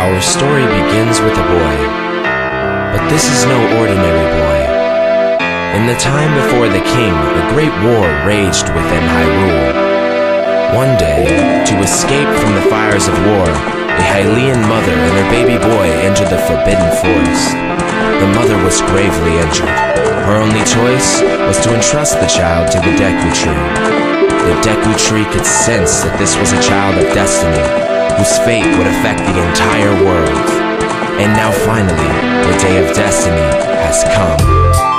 Our story begins with a boy, but this is no ordinary boy. In the time before the king, a great war raged within Hyrule. One day, to escape from the fires of war, a Hylian mother and her baby boy entered the Forbidden Forest. The mother was gravely injured. Her only choice was to entrust the child to the Deku Tree. The Deku Tree could sense that this was a child of destiny, whose fate would affect the entire world. And now finally, the day of destiny has come.